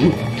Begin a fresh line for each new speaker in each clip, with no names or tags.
如？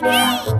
Hey!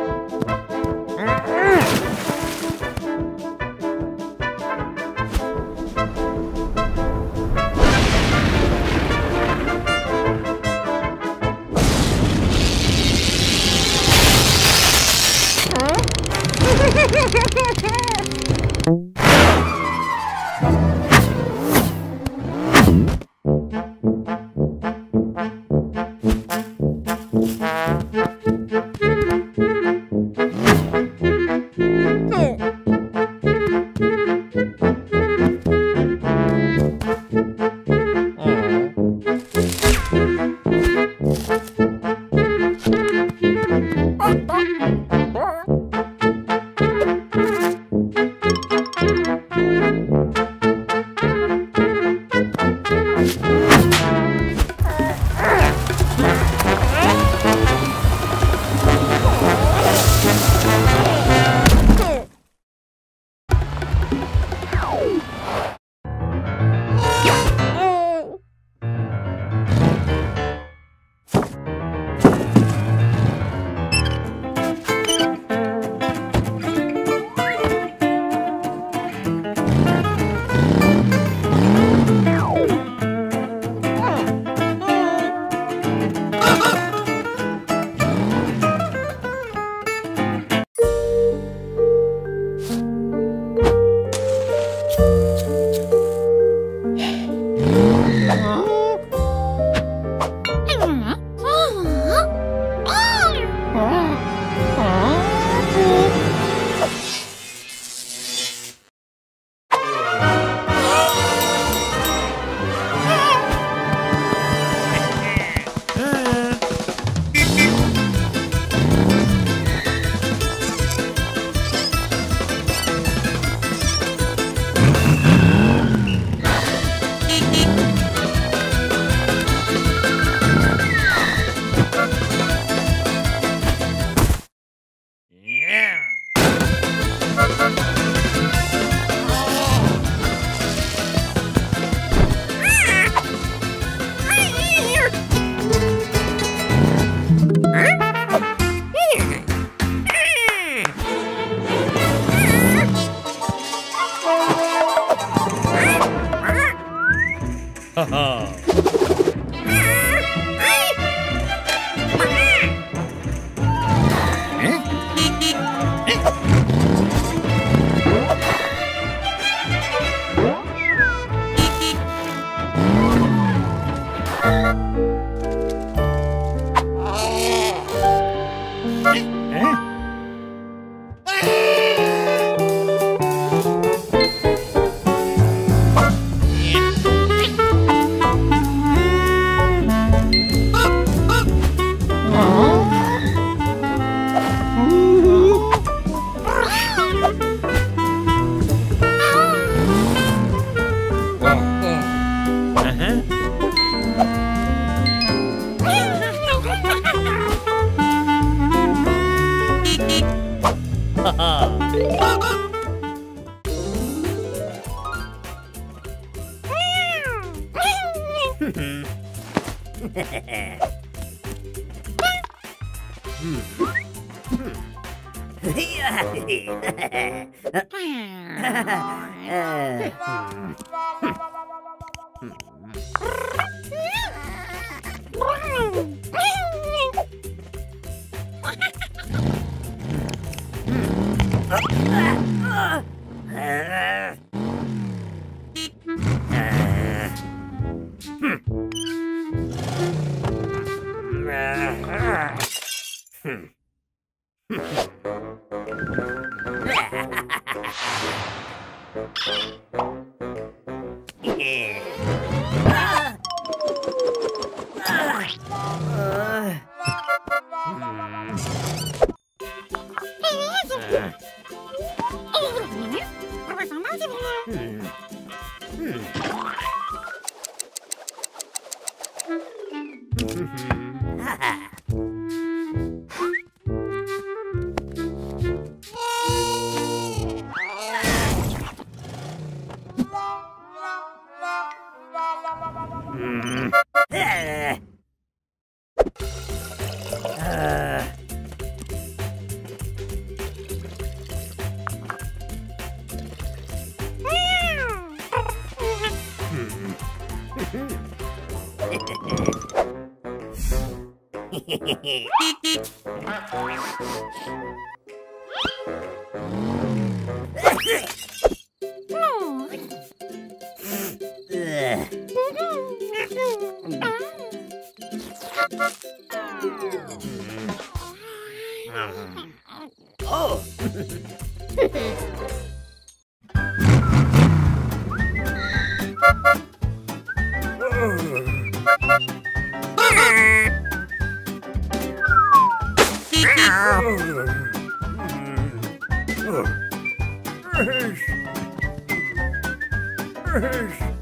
Ah! Oh! oh. oh. oh.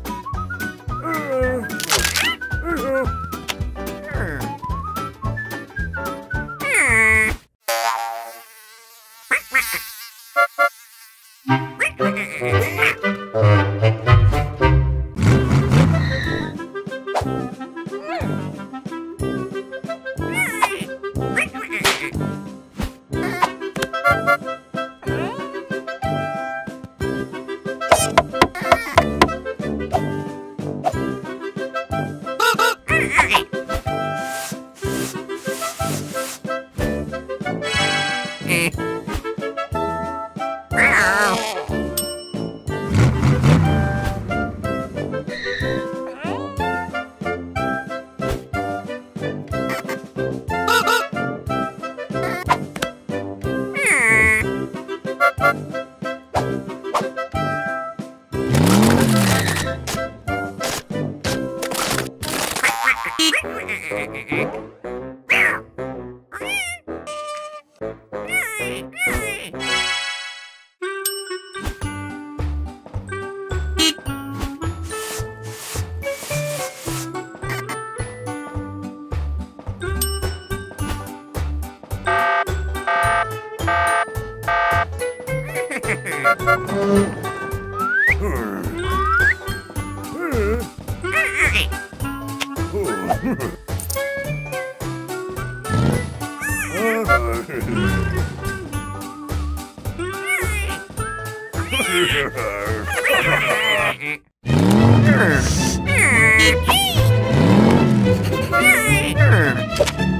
Yeah.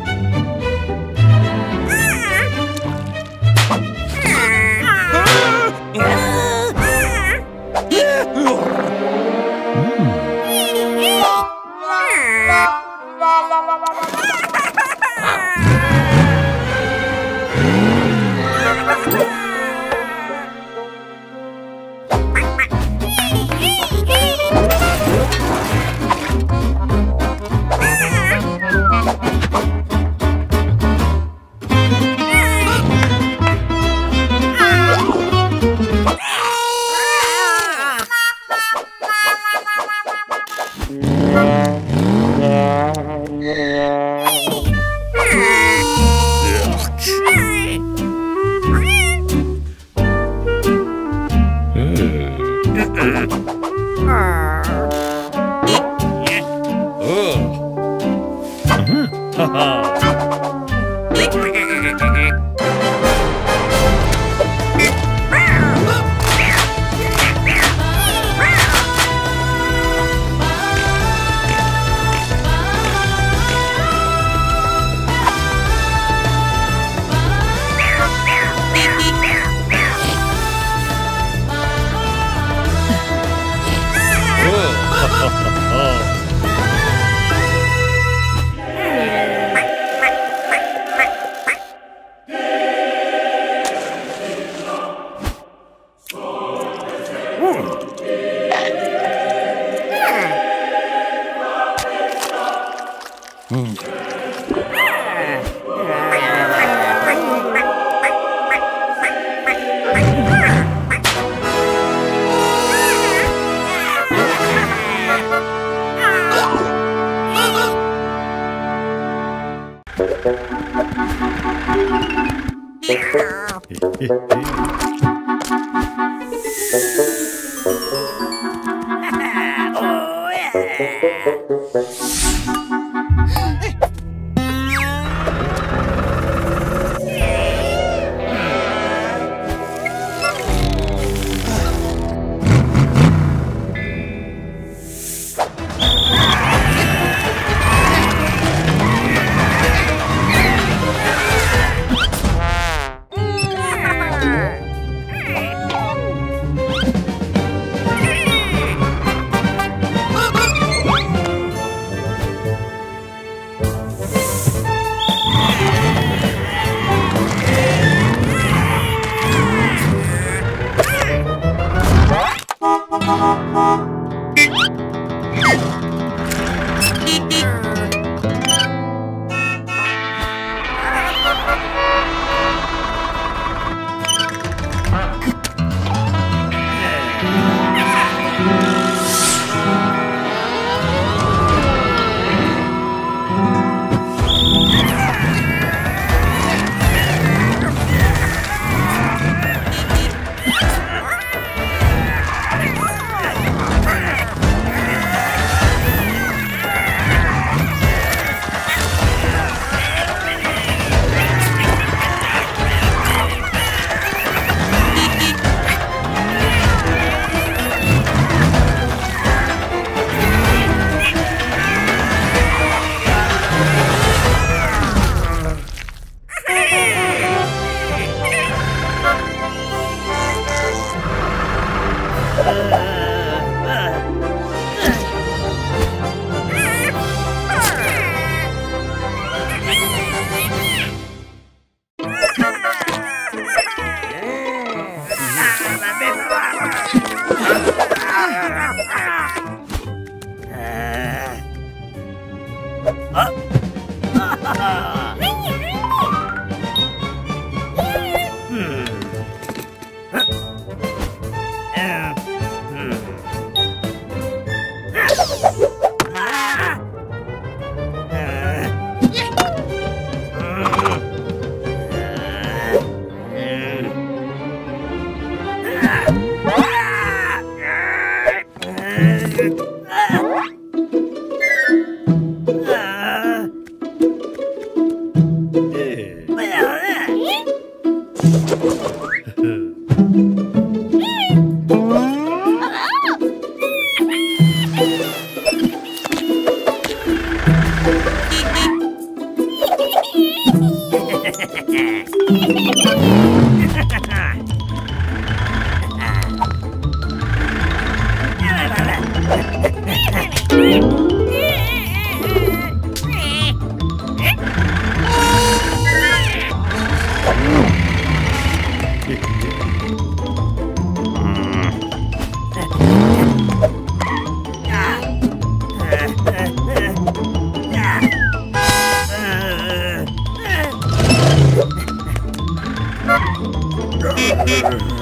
Thank. Hallelujah.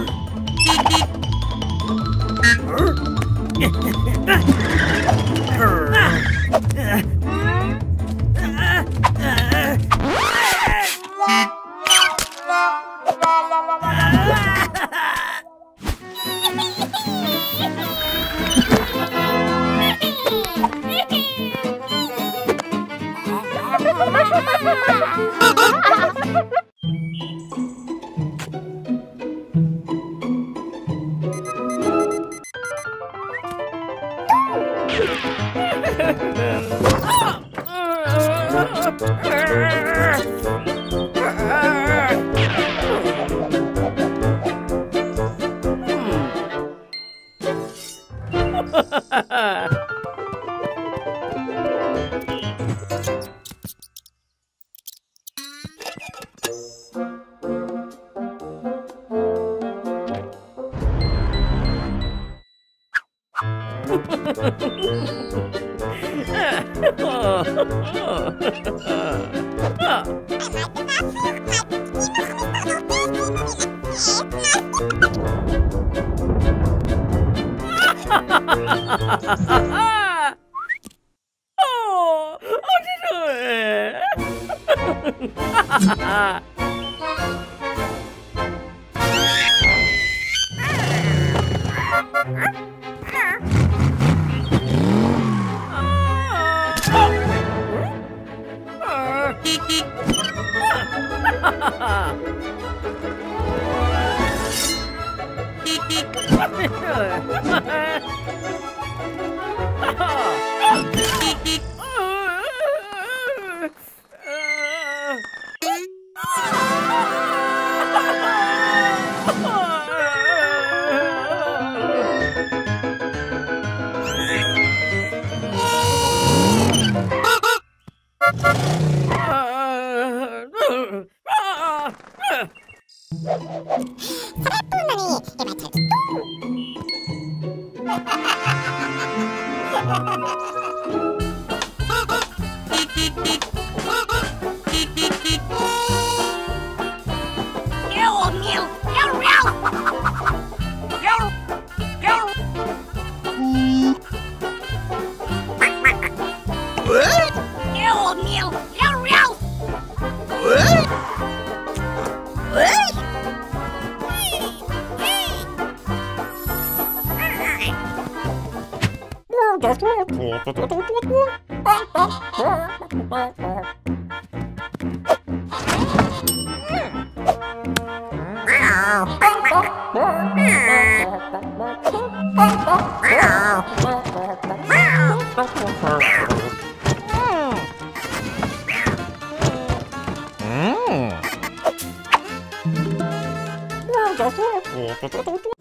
トトトトト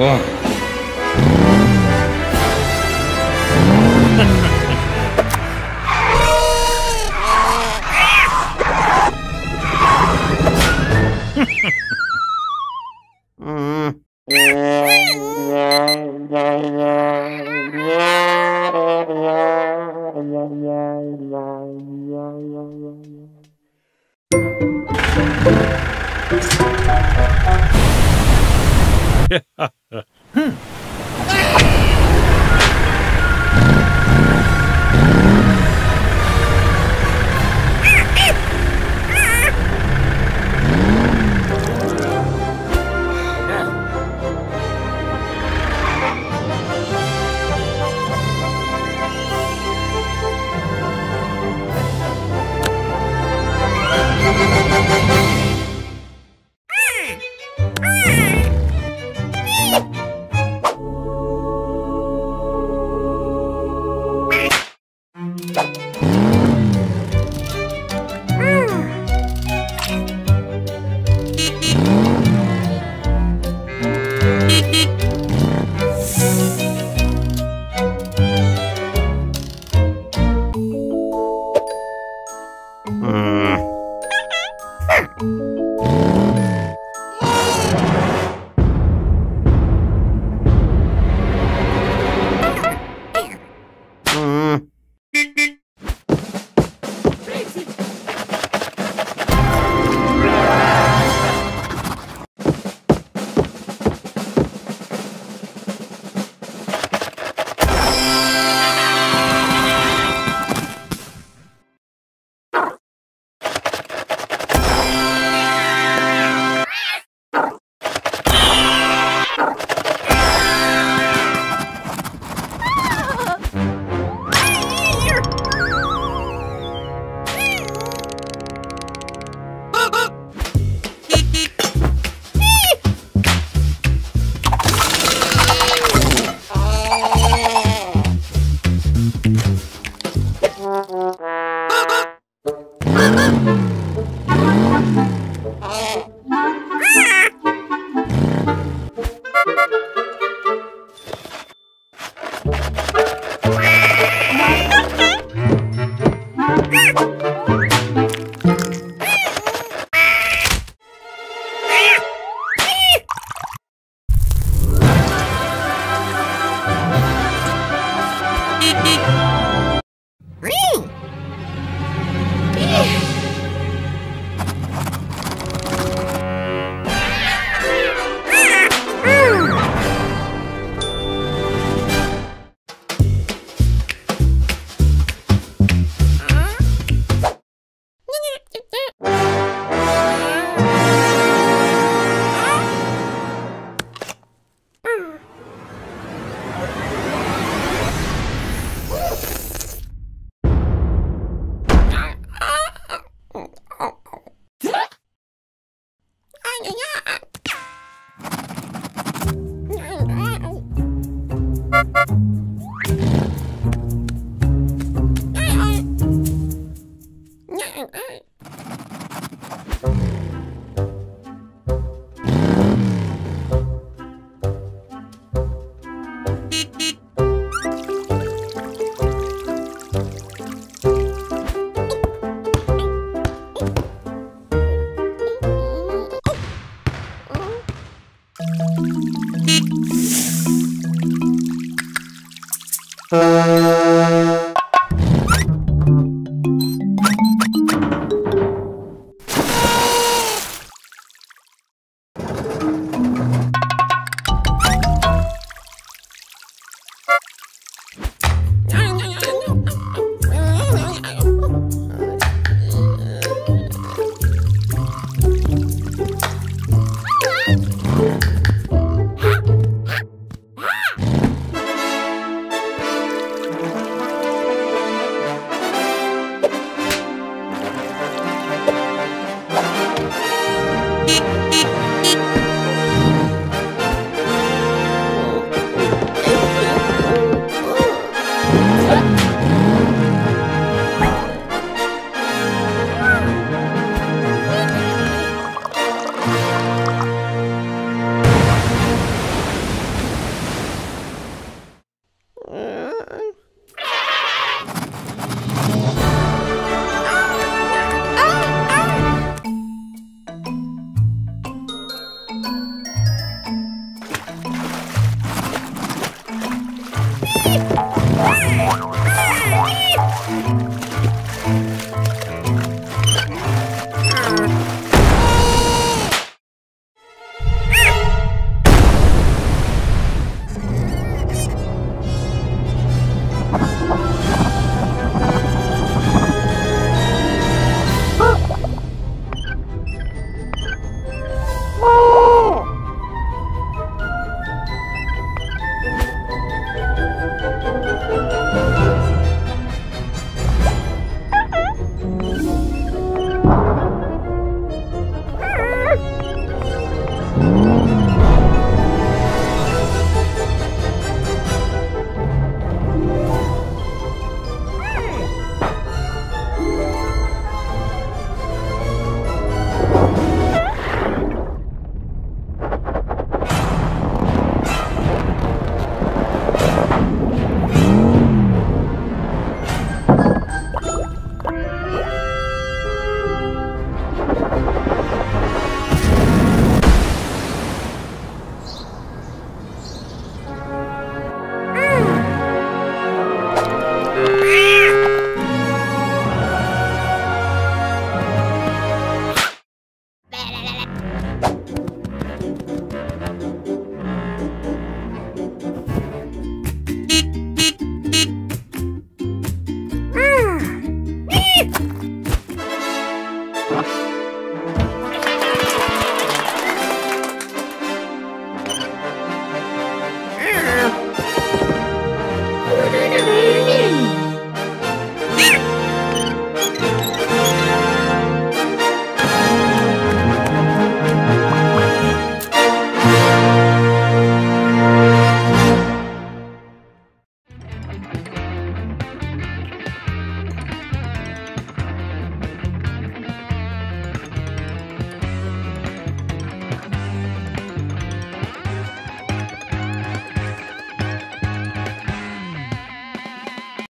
Oh.